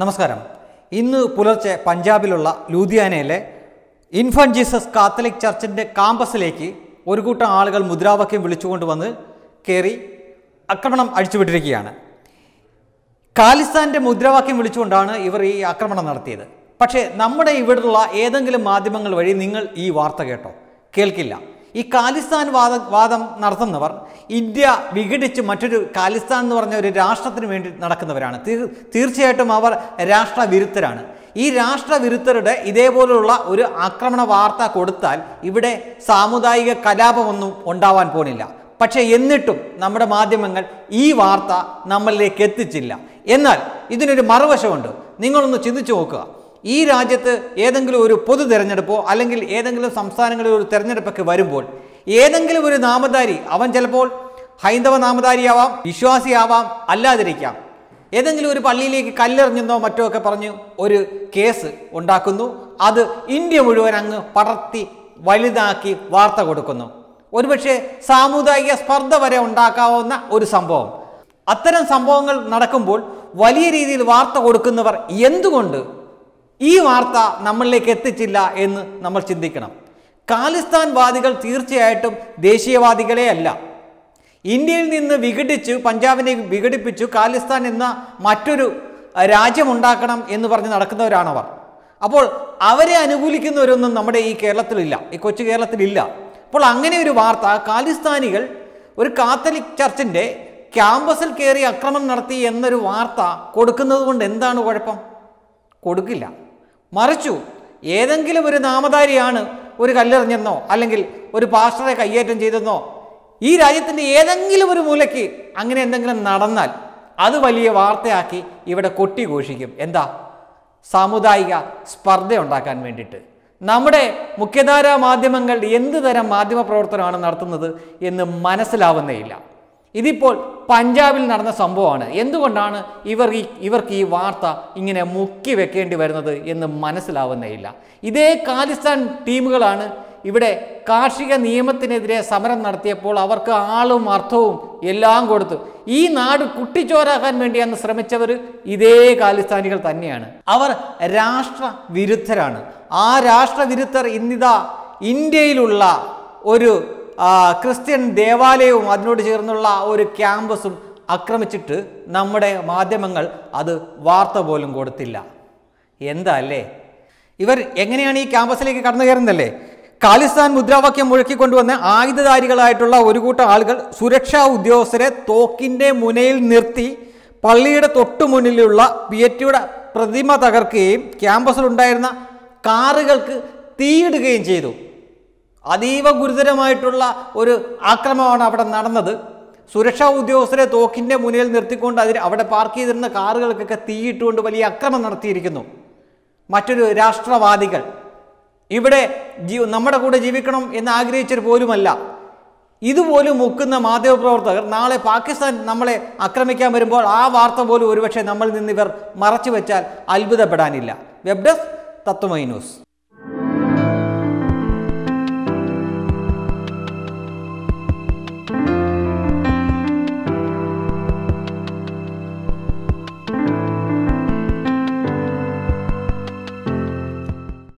നമസ്കാരം. ഇന്ന് പുലർച്ചെ പഞ്ചാബിലുള്ള ലൂധിയാനയിലെ ഇൻഫൻ ജീസസ് കാത്തലിക് ചർച്ചിന്റെ കാമ്പസിലേക്ക് ഒരു കൂട്ടം ആളുകൾ മുദ്രാവാക്യം വിളിച്ചുകൊണ്ട് വന്ന് കയറി ആക്രമണം അഴിച്ചുവിട്ടിരിക്കുകയാണ്. ഖാലിസ്ഥാന്റെ മുദ്രാവാക്യം വിളിച്ചുകൊണ്ടാണ് ഇവർ ഈ ആക്രമണം നടത്തിയത്. പക്ഷേ നമ്മുടെ ഇവിടെയുള്ള ഏതെങ്കിലും മാധ്യമങ്ങൾ വഴി നിങ്ങൾ ഈ വാർത്ത കേട്ടോ? കേൾക്കില്ല. ഈ ഖാലിസ്ഥാൻ വാദ വാദം നടത്തുന്നവർ ഇന്ത്യ വിഘടിച്ച് മറ്റൊരു ഖാലിസ്ഥാൻ എന്ന് പറഞ്ഞ ഒരു രാഷ്ട്രത്തിന് വേണ്ടി നടക്കുന്നവരാണ്. തീർ തീർച്ചയായിട്ടും അവർ രാഷ്ട്രവിരുദ്ധരാണ്. ഈ രാഷ്ട്രവിരുദ്ധരുടെ ഇതേപോലുള്ള ഒരു ആക്രമണ വാർത്ത കൊടുത്താൽ ഇവിടെ സാമുദായിക കലാപമൊന്നും ഉണ്ടാവാൻ പോണില്ല. പക്ഷേ എന്നിട്ടും നമ്മുടെ മാധ്യമങ്ങൾ ഈ വാർത്ത നമ്മളിലേക്ക് എത്തിച്ചില്ല. എന്നാൽ ഇതിനൊരു മറുവശമുണ്ട്. നിങ്ങളൊന്ന് ചിന്തിച്ചു നോക്കുക. ഈ രാജ്യത്ത് ഏതെങ്കിലും ഒരു പൊതു തിരഞ്ഞെടുപ്പോ അല്ലെങ്കിൽ ഏതെങ്കിലും സംസ്ഥാനങ്ങളിൽ ഒരു തിരഞ്ഞെടുപ്പൊക്കെ വരുമ്പോൾ ഏതെങ്കിലും ഒരു നാമധാരി അവൻ ചിലപ്പോൾ ഹൈന്ദവ നാമധാരിയാവാം വിശ്വാസിയാവാം അല്ലാതിരിക്കാം. ഏതെങ്കിലും ഒരു പള്ളിയിലേക്ക് കല്ലെറിഞ്ഞെന്നോ മറ്റോ ഒക്കെ പറഞ്ഞ് ഒരു കേസ് ഉണ്ടാക്കുന്നു. അത് ഇന്ത്യ മുഴുവൻ അങ്ങ് പടർത്തി വലുതാക്കി വാർത്ത കൊടുക്കുന്നു. ഒരുപക്ഷെ സാമുദായിക സ്പർദ്ധ വരെ ഉണ്ടാക്കാവുന്ന ഒരു സംഭവം. അത്തരം സംഭവങ്ങൾ നടക്കുമ്പോൾ വലിയ രീതിയിൽ വാർത്ത കൊടുക്കുന്നവർ എന്തുകൊണ്ട് ഈ വാർത്ത നമ്മളിലേക്ക് എത്തിച്ചില്ല എന്ന് നമ്മൾ ചിന്തിക്കണം. ഖാലിസ്ഥാൻ വാദികൾ തീർച്ചയായിട്ടും ദേശീയവാദികളെ അല്ല. ഇന്ത്യയിൽ നിന്ന് വിഘടിച്ച് പഞ്ചാബിനെ വിഘടിപ്പിച്ചു ഖാലിസ്ഥാൻ എന്ന മറ്റൊരു രാജ്യമുണ്ടാക്കണം എന്ന് പറഞ്ഞ് നടക്കുന്നവരാണവർ. അപ്പോൾ അവരെ അനുകൂലിക്കുന്നവരൊന്നും നമ്മുടെ ഈ കേരളത്തിലില്ല. ഈ കൊച്ചു കേരളത്തിലില്ല. അപ്പോൾ അങ്ങനെ ഒരു വാർത്ത ഖാലിസ്ഥാനികൾ ഒരു കാത്തലിക് ചർച്ചിന്റെ ക്യാമ്പസിൽ കയറി അക്രമം നടത്തി എന്നൊരു വാർത്ത കൊടുക്കുന്നത് കൊണ്ട് എന്താണ് കുഴപ്പം? കൊടുക്കില്ല. മറിച്ചു ഏതെങ്കിലും ഒരു നാമധാരിയാണ് ഒരു കല്ലെറിഞ്ഞെന്നോ അല്ലെങ്കിൽ ഒരു പാസ്റ്ററെ കയ്യേറ്റം ചെയ്തെന്നോ ഈ രാജ്യത്തിന്റെ ഏതെങ്കിലും ഒരു മൂലയ്ക്ക് അങ്ങനെ എന്തെങ്കിലും നടന്നാൽ അത് വലിയ വാർത്തയാക്കി ഇവിടെ കൊട്ടി ഘോഷിക്കും എന്താ? സാമുദായിക സ്പർദ്ധ ഉണ്ടാക്കാൻ വേണ്ടിയിട്ട്. നമ്മുടെ മുഖ്യധാരാ മാധ്യമങ്ങൾ എന്ത് തരം മാധ്യമ പ്രവർത്തനമാണ് നടത്തുന്നത് എന്ന് മനസ്സിലാവുന്നേയില്ല. ഇതിപ്പോൾ പഞ്ചാബിൽ നടന്ന സംഭവമാണ്. എന്തുകൊണ്ടാണ് ഇവർ ഈ ഇവർക്ക് ഈ വാർത്ത ഇങ്ങനെ മുക്കി വെക്കേണ്ടി വരുന്നത് എന്ന് മനസ്സിലാവുന്നേയില്ല. ഇതേ ഖാലിസ്ഥാൻ ടീമുകളാണ് ഇവിടെ കാർഷിക നിയമത്തിനെതിരെ സമരം നടത്തിയപ്പോൾ അവർക്ക് ആളും അർത്ഥവും എല്ലാം കൊടുത്തു. ഈ നാട് കുട്ടിച്ചോരാക്കാൻ വേണ്ടിയാണ് ശ്രമിച്ചവർ ഇതേ കാലിസ്ഥാനികൾ തന്നെയാണ്. അവർ രാഷ്ട്ര വിരുദ്ധരാണ് ആ രാഷ്ട്രവിരുദ്ധർ ഇന്നിതാ ഇന്ത്യയിലുള്ള ഒരു ക്രിസ്ത്യൻ ദേവാലയവും അതിനോട് ചേർന്നുള്ള ഒരു ക്യാമ്പസും ആക്രമിച്ചിട്ട് നമ്മുടെ മാധ്യമങ്ങൾ അത് വാർത്ത പോലും കൊടുത്തില്ല. എന്താ അല്ലേ? ഇവർ എങ്ങനെയാണ് ഈ ക്യാമ്പസിലേക്ക് കടന്നു കയറുന്നതല്ലേ? ഖാലിസ്ഥാൻ മുദ്രാവാക്യം മുഴക്കിക്കൊണ്ടുവന്ന ആയുധധാരികളായിട്ടുള്ള ഒരു കൂട്ടം ആളുകൾ സുരക്ഷാ ഉദ്യോഗസ്ഥരെ തോക്കിന്റെ മുനയിൽ നിർത്തി പള്ളിയുടെ തൊട്ടു മുന്നിലുള്ള പിയറ്റിയുടെ പ്രതിമ തകർക്കുകയും ക്യാമ്പസിലുണ്ടായിരുന്ന കാറുകൾക്ക് തീയിടുകയും ചെയ്തു. അതീവ ഗുരുതരമായിട്ടുള്ള ഒരു ആക്രമമാണ് അവിടെ നടന്നത്. സുരക്ഷാ ഉദ്യോഗസ്ഥരെ തോക്കിന്റെ മുന്നിൽ നിർത്തിക്കൊണ്ട് അതിന് അവിടെ പാർക്ക് ചെയ്തിരുന്ന കാറുകൾക്കൊക്കെ തീയിട്ടുകൊണ്ട് വലിയ അക്രമം നടത്തിയിരിക്കുന്നു. മറ്റൊരു രാഷ്ട്രവാദികൾ. ഇവിടെ നമ്മുടെ കൂടെ ജീവിക്കണം എന്ന് ആഗ്രഹിച്ചത് പോലുമല്ല. ഇതുപോലും മുക്കുന്ന മാധ്യമപ്രവർത്തകർ നാളെ പാകിസ്ഥാൻ നമ്മളെ ആക്രമിക്കാൻ വരുമ്പോൾ ആ വാർത്ത പോലും ഒരുപക്ഷെ നമ്മളിൽ നിന്ന് ഇവർ മറച്ചു വെച്ചാൽ അത്ഭുതപ്പെടാനില്ല. വെബ് ഡെസ്ക് തത്വമൈ ന്യൂസ്.